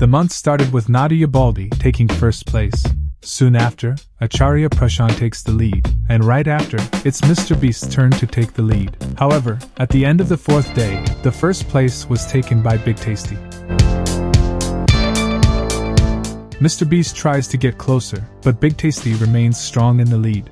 The month started with Nadia Baldi taking first place. Soon after, Acharya Prashant takes the lead, and right after, it's Mr. Beast's turn to take the lead. However, at the end of the fourth day, the first place was taken by Big Tasty. Mr. Beast tries to get closer, but Big Tasty remains strong in the lead.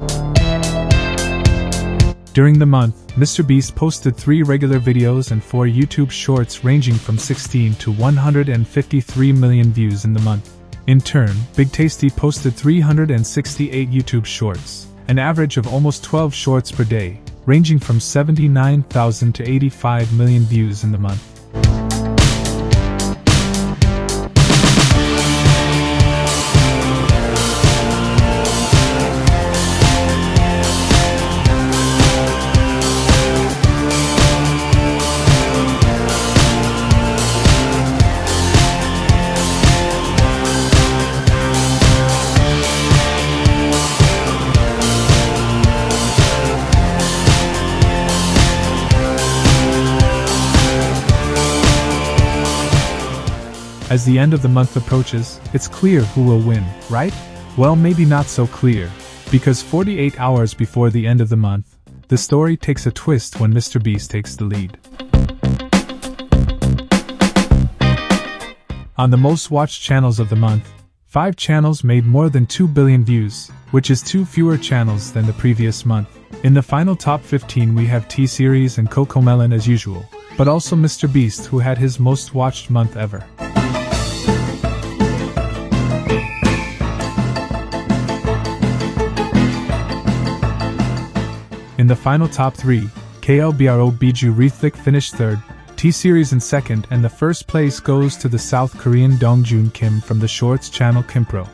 During the month, Mr. Beast posted three regular videos and four YouTube shorts ranging from 16 to 153 million views in the month. In turn, Big Tasty posted 368 YouTube shorts, an average of almost 12 shorts per day, ranging from 79,000 to 85 million views in the month. As the end of the month approaches, it's clear who will win, right? Well, maybe not so clear, because 48 hours before the end of the month, the story takes a twist when Mr. Beast takes the lead. On the most watched channels of the month, five channels made more than 2 billion views, which is two fewer channels than the previous month. In the final top 15, we have T Series and Cocomelon as usual, but also Mr. Beast, who had his most watched month ever. In the final top three, KLBRO Biju Rithvik finished third, T Series in second, and the first place goes to the South Korean Dongjun Kim from the Shorts channel Kimpro.